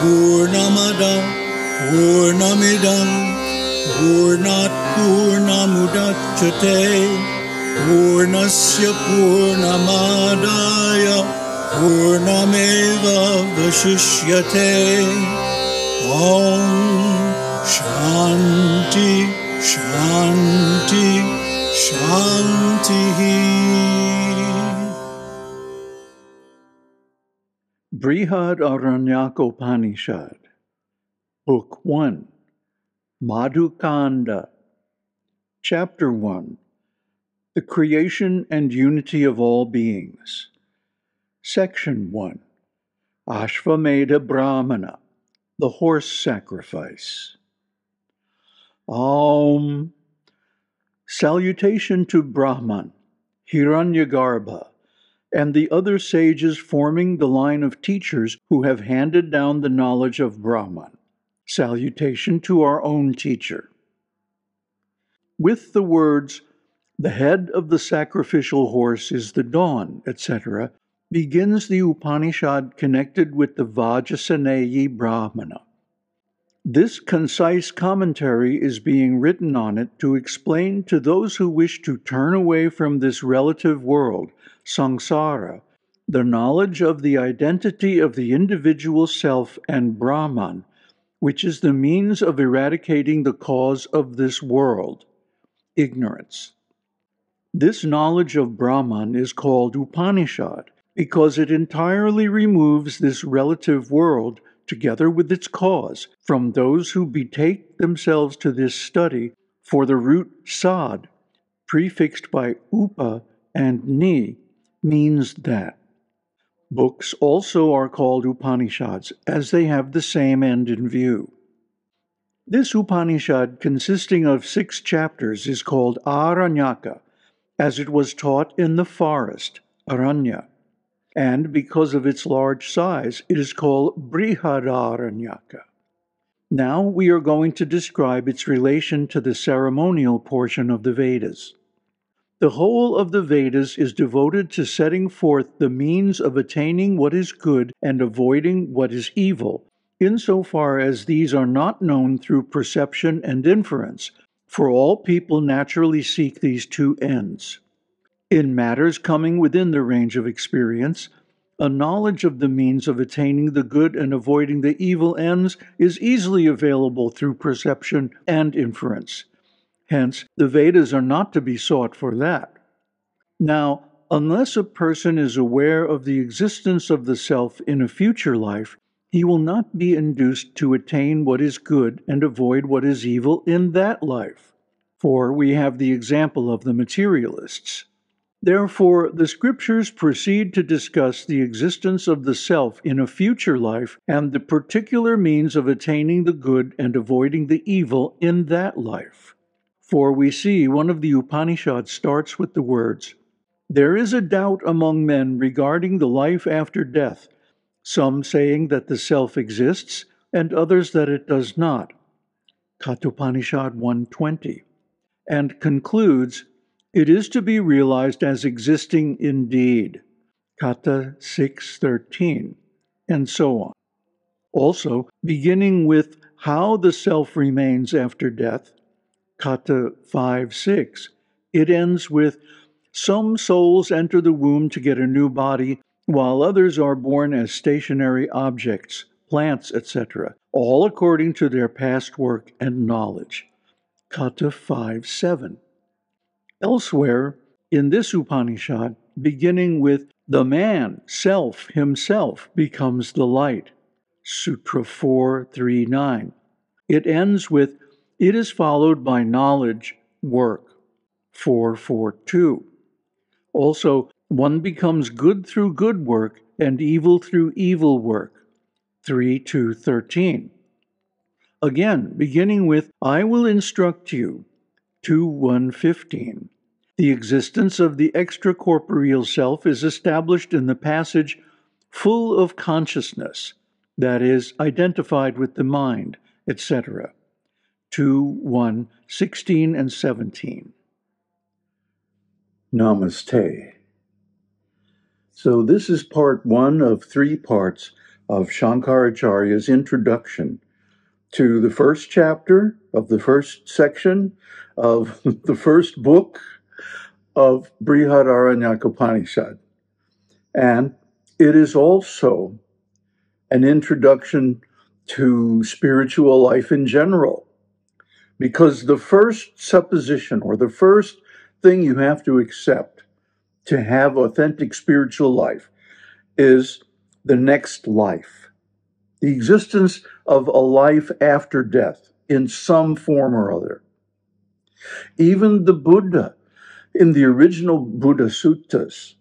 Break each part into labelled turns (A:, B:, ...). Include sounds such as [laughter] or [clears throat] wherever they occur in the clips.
A: Purnamada Purnamidam Purnat Purnamudachyate Purnasya Purnamadaya Purnameva Vashishyate Om Shanti Shanti Shanti
B: Brihad Aranyakopanishad, Book 1, Madhukanda, Chapter 1 The Creation and Unity of All Beings, Section 1 Ashvamedha Brahmana, the Horse Sacrifice. Om. Salutation to Brahman, Hiranyagarbha, and the other sages forming the line of teachers who have handed down the knowledge of Brahman. Salutation to our own teacher. With the words, the head of the sacrificial horse is the dawn, etc., begins the Upanishad connected with the Vajasaneyi Brahmana. This concise commentary is being written on it to explain to those who wish to turn away from this relative world, samsara, the knowledge of the identity of the individual self and Brahman, which is the means of eradicating the cause of this world, ignorance. This knowledge of Brahman is called Upanishad because it entirely removes this relative world together with its cause, from those who betake themselves to this study, for the root sad, prefixed by upa and ni, means that. Books also are called Upanishads, as they have the same end in view. This Upanishad, consisting of six chapters, is called Aranyaka, as it was taught in the forest, Aranya and because of its large size, it is called Brihadaranyaka. Now we are going to describe its relation to the ceremonial portion of the Vedas. The whole of the Vedas is devoted to setting forth the means of attaining what is good and avoiding what is evil, insofar as these are not known through perception and inference, for all people naturally seek these two ends. In matters coming within the range of experience, a knowledge of the means of attaining the good and avoiding the evil ends is easily available through perception and inference. Hence, the Vedas are not to be sought for that. Now, unless a person is aware of the existence of the self in a future life, he will not be induced to attain what is good and avoid what is evil in that life. For we have the example of the materialists. Therefore, the scriptures proceed to discuss the existence of the self in a future life and the particular means of attaining the good and avoiding the evil in that life. For we see one of the Upanishads starts with the words There is a doubt among men regarding the life after death, some saying that the self exists, and others that it does not. Kathopanishad 120. And concludes it is to be realized as existing indeed. Katha 6:13, and so on. Also, beginning with how the self remains after death, Katha 5:6, it ends with some souls enter the womb to get a new body, while others are born as stationary objects, plants, etc., all according to their past work and knowledge. Katha 5 7. Elsewhere in this Upanishad, beginning with the man, self, himself, becomes the light. Sutra 439. It ends with, it is followed by knowledge, work. 442. Also, one becomes good through good work and evil through evil work. 3 to 13. Again, beginning with, I will instruct you, 2 115. The existence of the extracorporeal self is established in the passage full of consciousness, that is, identified with the mind, etc. 2 1 16 and 17. Namaste. So, this is part one of three parts of Shankaracharya's introduction to the first chapter of the first section of [laughs] the first book of Brihadaranyaka. And it is also an introduction to spiritual life in general. Because the first supposition or the first thing you have to accept to have authentic spiritual life is the next life, the existence of a life after death in some form or other. Even the Buddha in the original Buddha Suttas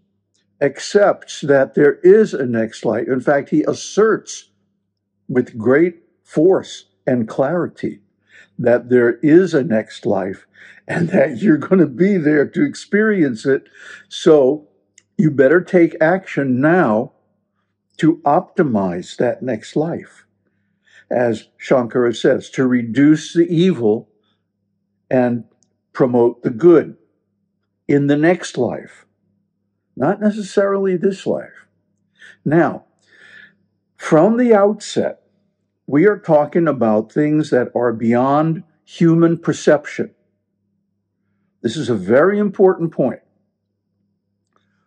B: accepts that there is a next life. In fact, he asserts with great force and clarity that there is a next life and [laughs] that you're going to be there to experience it. So you better take action now to optimize that next life. As Shankara says, to reduce the evil and promote the good in the next life, not necessarily this life. Now, from the outset, we are talking about things that are beyond human perception. This is a very important point.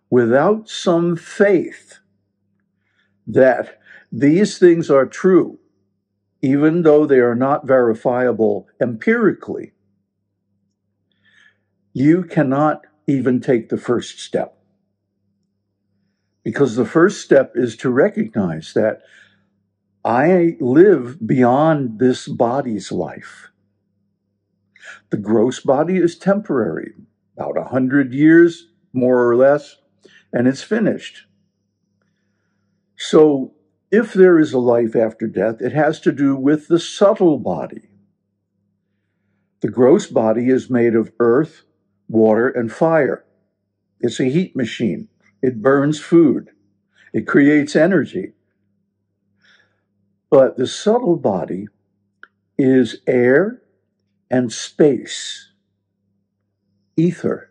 B: Without some faith that these things are true, even though they are not verifiable empirically, you cannot even take the first step. Because the first step is to recognize that I live beyond this body's life. The gross body is temporary, about a hundred years, more or less, and it's finished. So, if there is a life after death, it has to do with the subtle body. The gross body is made of earth, water, and fire. It's a heat machine. It burns food. It creates energy. But the subtle body is air and space, ether.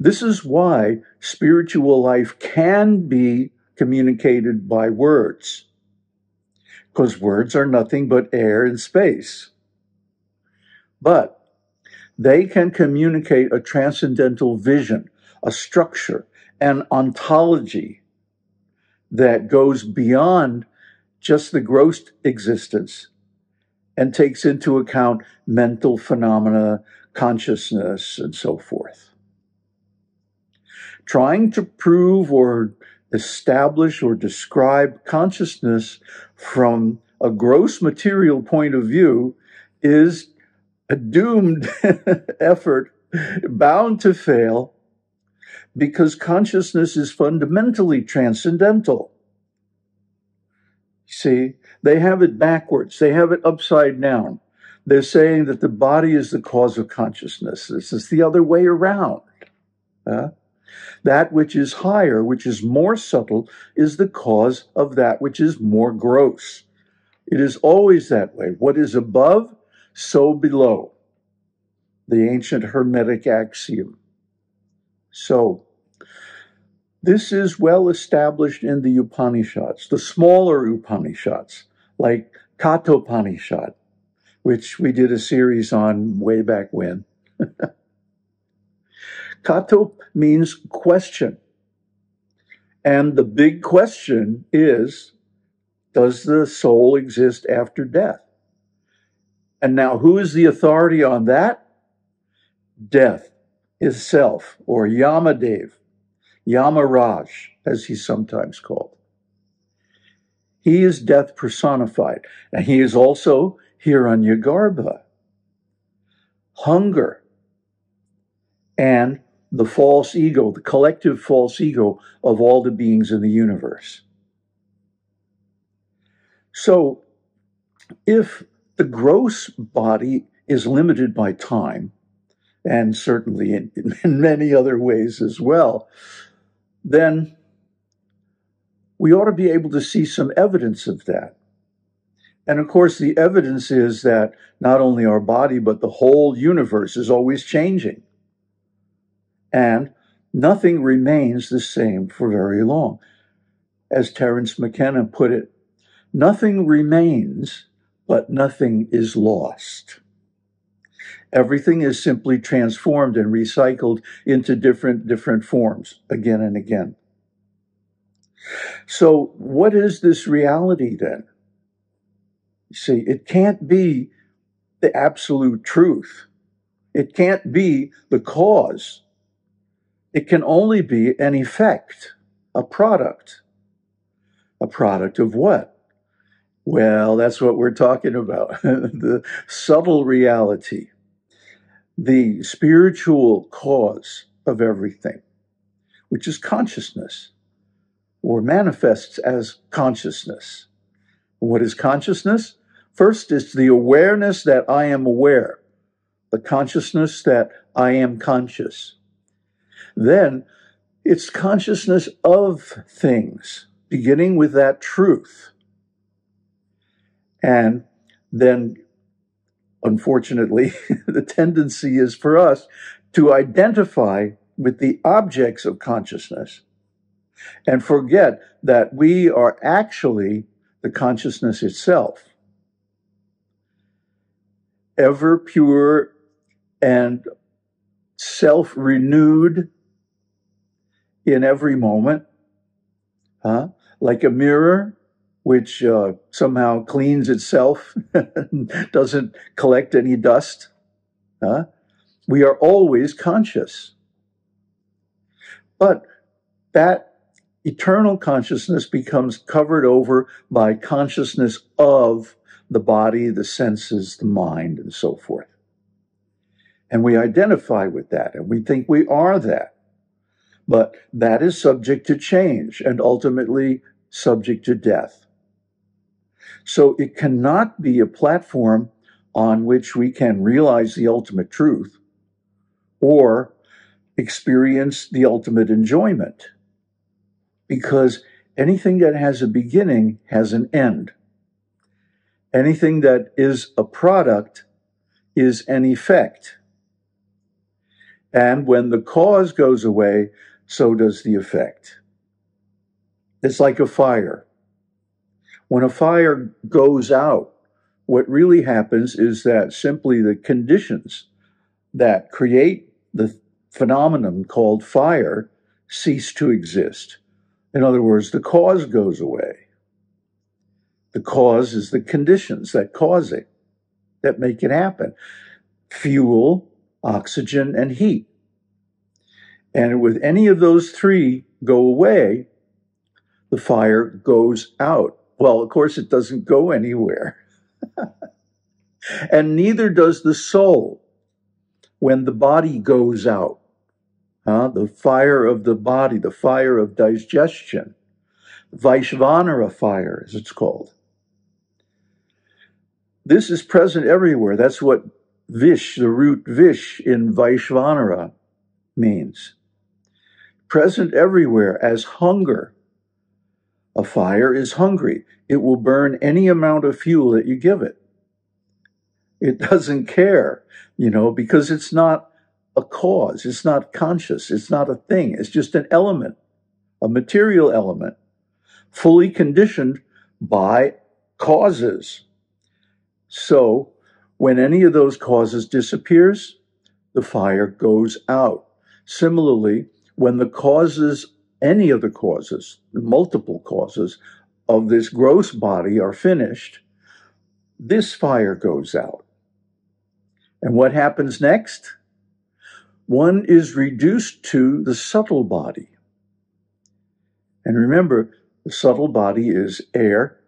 B: This is why spiritual life can be communicated by words, because words are nothing but air and space. But they can communicate a transcendental vision, a structure, an ontology that goes beyond just the gross existence and takes into account mental phenomena, consciousness, and so forth. Trying to prove or establish or describe consciousness from a gross material point of view is a doomed [laughs] effort, bound to fail, because consciousness is fundamentally transcendental. See, they have it backwards, they have it upside down. They're saying that the body is the cause of consciousness. This is the other way around. That which is higher, which is more subtle, is the cause of that which is more gross. It is always that way. What is above so below. The ancient Hermetic axiom. So, this is well established in the Upanishads, the smaller Upanishads, like Kathopanishad, which we did a series on way back when. [laughs] Kato means question. And the big question is Does the soul exist after death? And now, who is the authority on that? Death itself, or Yamadev, Yamaraj, as he's sometimes called. He is death personified, and he is also Hiranyagarbha, hunger, and the false ego, the collective false ego of all the beings in the universe. So, if the gross body is limited by time, and certainly in, [laughs] in many other ways as well, then we ought to be able to see some evidence of that. And of course, the evidence is that not only our body, but the whole universe is always changing. And nothing remains the same for very long. as Terence McKenna put it, nothing remains, but nothing is lost. Everything is simply transformed and recycled into different, different forms again and again. So, what is this reality then? You see, it can't be the absolute truth. It can't be the cause. It can only be an effect, a product. A product of what? Well, that's what we're talking about [laughs] the subtle reality, the spiritual cause of everything, which is consciousness or manifests as consciousness. What is consciousness? First, it's the awareness that I am aware, the consciousness that I am conscious. Then, it's consciousness of things, beginning with that truth. And then, unfortunately, [laughs] the tendency is for us to identify with the objects of consciousness and forget that we are actually the consciousness itself. Ever pure and self renewed in every moment, huh? like a mirror which uh, somehow cleans itself, [laughs] doesn't collect any dust. Huh? We are always conscious. But that eternal consciousness becomes covered over by consciousness of the body, the senses, the mind, and so forth. And we identify with that and we think we are that. But that is subject to change and ultimately subject to death. So it cannot be a platform on which we can realize the ultimate truth or experience the ultimate enjoyment because anything that has a beginning has an end. Anything that is a product is an effect. And when the cause goes away, so does the effect. It's like a fire. When a fire goes out, what really happens is that simply the conditions that create the phenomenon called fire cease to exist. In other words, the cause goes away. The cause is the conditions that cause it, that make it happen fuel, oxygen, and heat. And with any of those three go away, the fire goes out. Well, of course, it doesn't go anywhere. [laughs] and neither does the soul when the body goes out. Uh, the fire of the body, the fire of digestion, Vaishvanara fire, as it's called. This is present everywhere. That's what Vish, the root Vish in Vaishvanara, means. Present everywhere as hunger. A fire is hungry. It will burn any amount of fuel that you give it. It doesn't care, you know, because it's not a cause. It's not conscious. It's not a thing. It's just an element, a material element, fully conditioned by causes. So when any of those causes disappears, the fire goes out. Similarly, when the causes, any of the causes, multiple causes of this gross body are finished, this fire goes out. And what happens next? one is reduced to the subtle body. And remember, the subtle body is air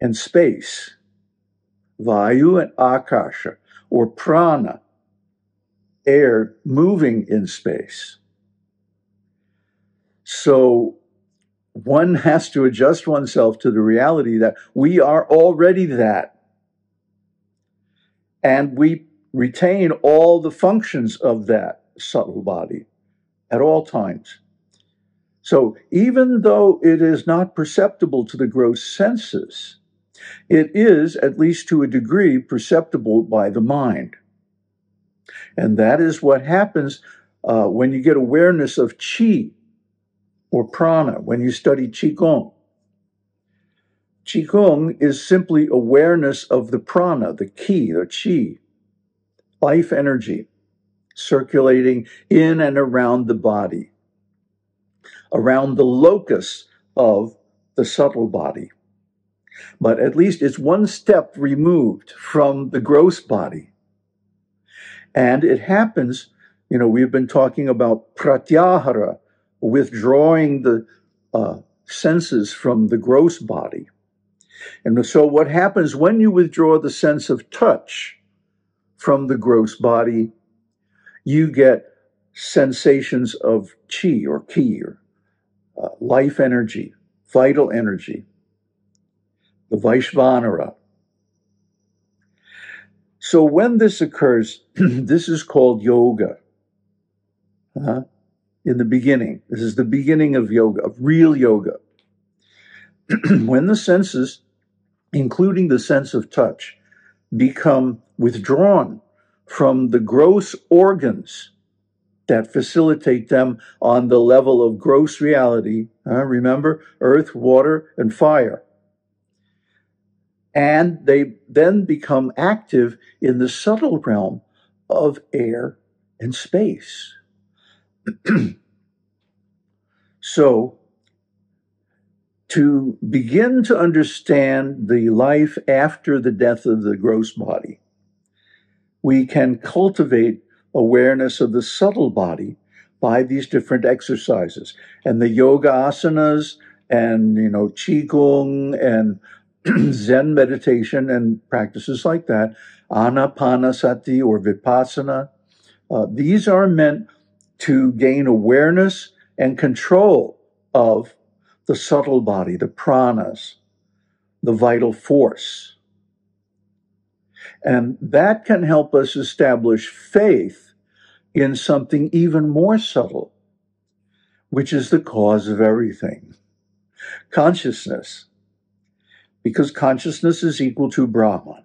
B: and space, Vayu and Akasha, or prana, air moving in space. So one has to adjust oneself to the reality that we are already that. And we retain all the functions of that subtle body at all times. So even though it is not perceptible to the gross senses, it is, at least to a degree, perceptible by the mind. And that is what happens uh, when you get awareness of chi or prana, when you study Qigong. Qigong is simply awareness of the prana, the ki, the chi, life energy circulating in and around the body, around the locus of the subtle body. But at least it's one step removed from the gross body. And it happens, you know, we've been talking about pratyahara, withdrawing the uh, senses from the gross body. And so what happens when you withdraw the sense of touch from the gross body, you get sensations of chi or ki or uh, life energy, vital energy, the Vaishvanara. So when this occurs, [clears throat] this is called yoga. Uh-huh. In the beginning, this is the beginning of yoga, of real yoga. [clears throat] when the senses, including the sense of touch, become withdrawn from the gross organs that facilitate them on the level of gross reality. Uh, remember, earth, water, and fire. And they then become active in the subtle realm of air and space. [clears throat] so, to begin to understand the life after the death of the gross body, we can cultivate awareness of the subtle body by these different exercises. And the yoga asanas and, you know, qigong and [clears throat] Zen meditation and practices like that, anapanasati or vipassana, uh, these are meant to gain awareness and control of the subtle body, the pranas, the vital force. And that can help us establish faith in something even more subtle, which is the cause of everything consciousness. Because consciousness is equal to Brahman.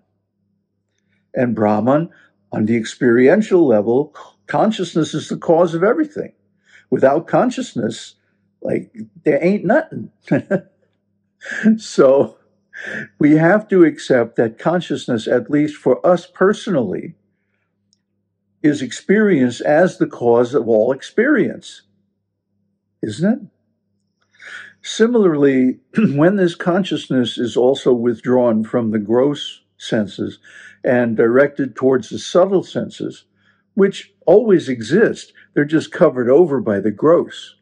B: And Brahman, on the experiential level, consciousness is the cause of everything. Without consciousness, like, there ain't nothing. [laughs] so, we have to accept that consciousness, at least for us personally, is experienced as the cause of all experience. Isn't it? Similarly, [clears throat] when this consciousness is also withdrawn from the gross senses and directed towards the subtle senses, which always exist, they're just covered over by the gross.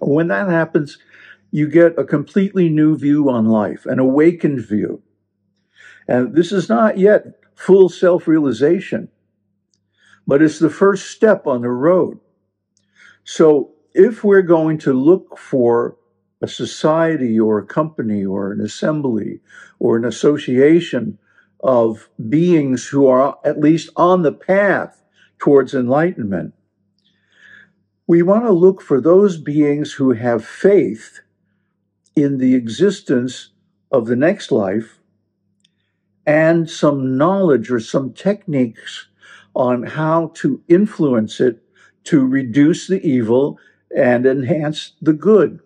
B: When that happens, you get a completely new view on life, an awakened view. And this is not yet full self realization, but it's the first step on the road. So if we're going to look for a society or a company or an assembly or an association of beings who are at least on the path towards enlightenment, we want to look for those beings who have faith in the existence of the next life and some knowledge or some techniques on how to influence it to reduce the evil and enhance the good.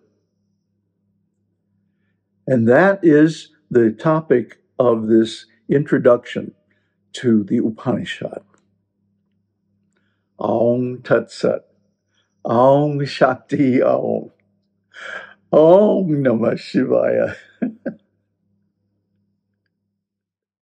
B: And that is the topic of this introduction to the Upanishad. Aum Tat Sat. Aum Shakti Aum. Om Namah Shivaya. [laughs]